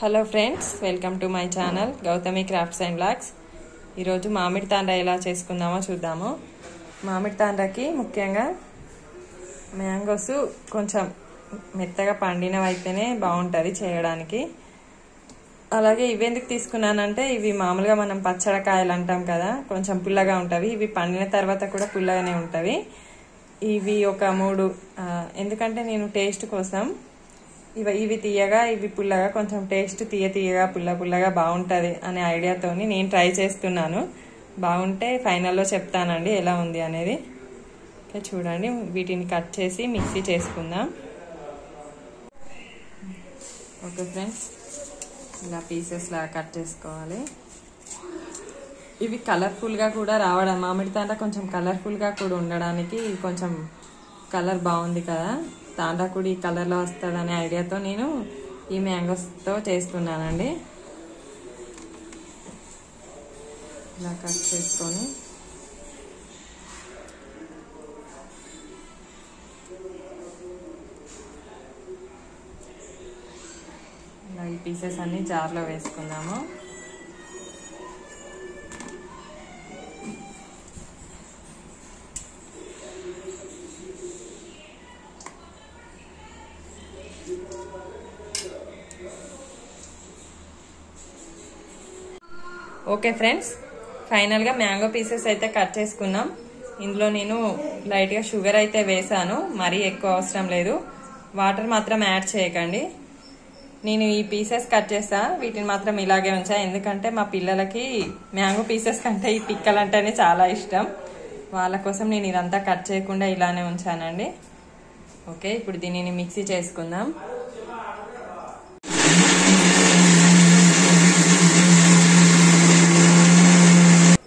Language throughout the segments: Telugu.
Hello friends welcome to my channel Gautami crafts and blogs ఈరోజు మామిడి తాండ ఎలా చేసుకుందామో చూద్దాము. మామిడి తాండకి ముఖ్యంగా మ్యాంగోస్ కొంచెం మెత్తగా పండినవైతేనే బాగుంటుంది చేయడానికి. అలాగే ఇవి ఎందుకు తీసుకున్నానంటే ఇవి మామూలుగా మనం పచ్చడికాయలు అంటాం కదా కొంచెం పుల్లగా ఉంటవి. ఇవి పండిన తర్వాత కూడా పుల్లగానే ఉంటవి. ఇవి ఒక మూడు ఎందుకంటే నేను టేస్ట్ కోసం ఇవి ఇవి తీయగా ఇవి పుల్లగా కొంచెం టేస్ట్ తీయ తీయగా పుల్ల పుల్లగా బాగుంటుంది అనే ఐడియాతోని నేను ట్రై చేస్తున్నాను. బాగుంటే ఫైనల్లో చెప్తానండి ఎలా ఉంది అనేది. ఓకే చూడండి వీటిని కట్ చేసి మిక్సీ చేసుకుందాం. ఓకే ఫ్రెండ్స్ ఇలా పీసెస్ కట్ చేసుకోవాలి. ఇవి కలర్ఫుల్గా కూడా రావడం మామిడి తాంట కొంచెం కలర్ఫుల్గా కూడా ఉండడానికి కొంచెం కలర్ బాగుంది కదా. తాండ్ర కూడా ఈ కలర్లో వస్తుంది అనే ఐడియాతో నేను ఈ మ్యాంగోస్తో చేస్తున్నానండి. ఇలా కట్ చేసుకొని. ఇలా ఈ పీసెస్ అన్ని జార్లో వేసుకుందాము. ఓకే ఫ్రెండ్స్ ఫైనల్గా మ్యాంగో పీసెస్ అయితే కట్ చేసుకున్నాం. ఇందులో నేను లైట్గా షుగర్ అయితే వేసాను మరీ ఎక్కువ అవసరం లేదు. వాటర్ మాత్రం యాడ్ చేయకండి. నేను ఈ పీసెస్ కట్ చేస్తా వీటిని మాత్రం ఇలాగే ఉంచా. ఎందుకంటే మా పిల్లలకి మ్యాంగో పీసెస్ కంటే ఈ పిక్కలు అంటేనే చాలా ఇష్టం. వాళ్ళ కోసం నేను ఇదంతా కట్ చేయకుండా ఇలానే ఉంచానండి. ఓకే ఇప్పుడు దీనిని మిక్సీ చేసుకుందాం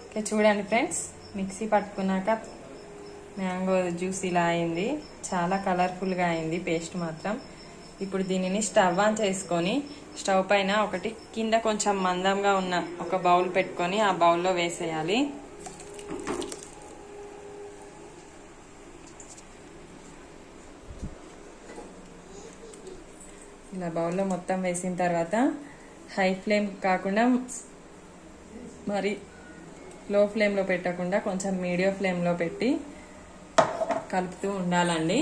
ఓకే చూడండి ఫ్రెండ్స్ మిక్సీ పట్టుకున్నాక మ్యాంగో జ్యూస్ ఇలా అయింది. చాలా కలర్ఫుల్గా అయింది పేస్ట్ మాత్రం. ఇప్పుడు దీనిని స్టవ్ ఆన్ చేసుకొని స్టవ్ పైన ఒకటి కింద కొంచెం మందంగా ఉన్న ఒక బౌల్ పెట్టుకొని ఆ బౌల్లో వేసేయాలి. ఇలా బౌల్లో మొత్తం వేసిన తర్వాత హై ఫ్లేమ్ కాకుండా మరి లో ఫ్లేమ్లో పెట్టకుండా కొంచెం మీడియం ఫ్లేమ్లో పెట్టి కలుపుతూ ఉండాలండి.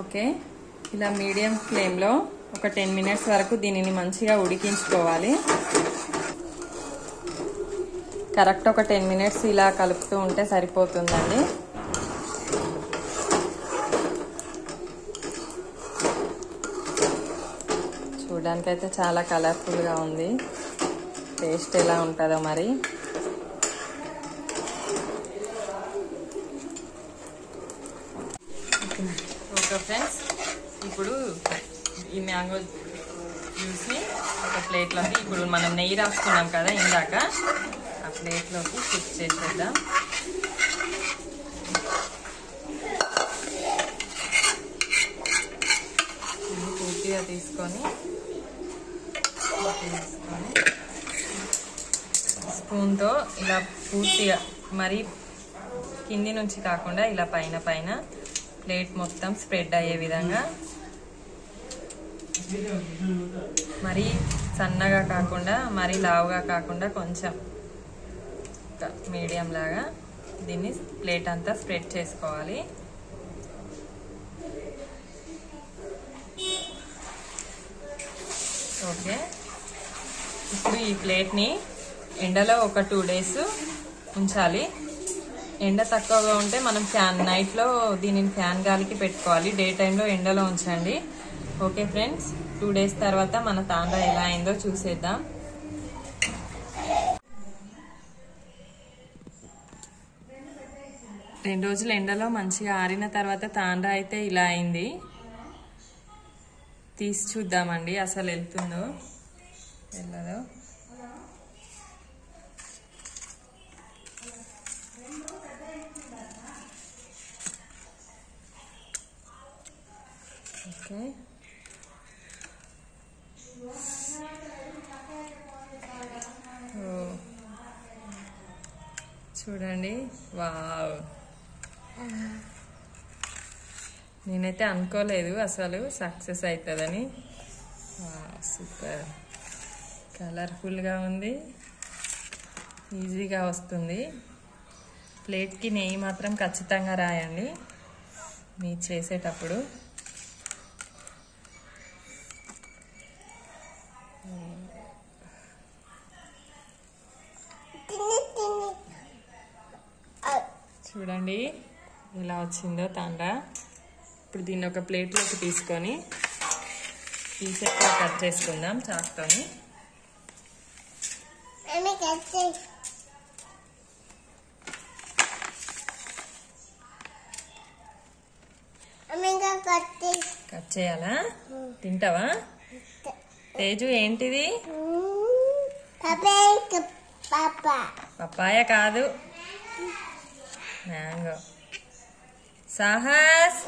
ఓకే. ఇలా మీడియం ఫ్లేమ్లో ఒక టెన్ మినిట్స్ వరకు దీనిని మంచిగా ఉడికించుకోవాలి. కరెక్ట్ ఒక టెన్ మినిట్స్ ఇలా కలుపుతూ ఉంటే సరిపోతుందండి. చూడడానికి చాలా కలర్ఫుల్గా ఉంది. టేస్ట్ ఎలా ఉంటుందో మరి. ఓకే ఫ్రెండ్స్ ఇప్పుడు ఈ మ్యాంగో జ్యూస్ని ఒక ప్లేట్లోకి ఇప్పుడు మనం నెయ్యి రాసుకున్నాం కదా ఇందాక. ప్లేట్లోకి ఫిక్స్ చేసేద్దాం. ఇది పూర్తిగా తీసుకొని తీసుకొని స్పూన్తో ఇలా పూర్తిగా మరి కింది నుంచి కాకుండా ఇలా పైన పైన ప్లేట్ మొత్తం స్ప్రెడ్ అయ్యే విధంగా మరీ సన్నగా కాకుండా మరీ లావుగా కాకుండా కొంచెం మీడియం లాగా దీన్ని ప్లేట్ అంతా స్ప్రెడ్ చేసుకోవాలి. ఓకే. ఇప్పుడు ఈ ప్లేట్ని ఎండలో ఒక టూ డేస్ ఉంచాలి. ఎండ తక్కువగా ఉంటే మనం ఫ్యాన్ నైట్లో దీనిని ఫ్యాన్ గాలికి పెట్టుకోవాలి. డే టైంలో ఎండలో ఉంచండి. ఓకే ఫ్రెండ్స్ టూ డేస్ తర్వాత మన తాండ్ర ఎలా అయిందో చూసేద్దాం. రెండు రోజులు ఎండలో మంచిగా ఆరిన తర్వాత తాండ్ర అయితే ఇలా అయింది. తీసి చూద్దామండి అసలు వెళ్తుందో వెళ్ళదో. ఓకే. చూడండి వావ్. నేనైతే అనుకోలేదు అసలు సక్సెస్ అవుతుందని సూపర్. కలర్ఫుల్గా ఉంది. ఈజీగా వస్తుంది. ప్లేట్కి నెయ్యి మాత్రం ఖచ్చితంగా రాయండి. మీరు చేసేటప్పుడు. చూడండి. ఎలా వచ్చిందో తాండా. ఇప్పుడు దీన్ని ఒక ప్లేట్లోకి తీసుకొని పీసెస్గా కట్ చేసుకుందాం చాకుతోని. కట్ చేయాలా? తింటావా? తేజు ఏంటిది? పాపే పాప పప్పాయ కాదు. మ్యాంగో. సాహస్!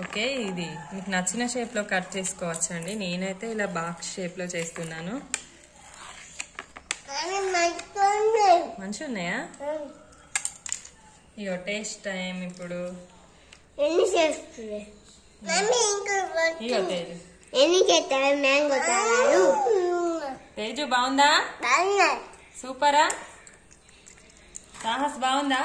ఓకే ఇది మీకు నచ్చిన షేప్లో కట్ చేసుకోవచ్చండి. నేనైతే ఇలా బాక్స్ షేప్లో చేస్తున్నాను. మంచిగా ఉన్నాయా? ఇగో టేస్ట్ టైం ఇప్పుడు. ఇగో ఎన్ని చేస్తారు మ్యాంగో తాగారు తేజు బాగుందా? సూపరా? సాహస్ బాగుందా?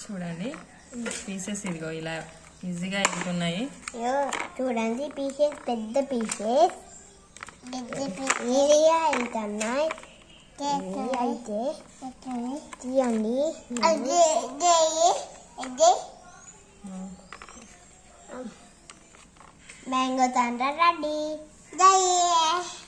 చూడండి పీసెస్ ఇదిగో ఇలా ఈజీగా ఎగుతున్నాయి చూడండి పీసెస్ పెద్ద పీసెస్ మీడియా వెళ్తున్నాయి. Mango tanda ready Dah.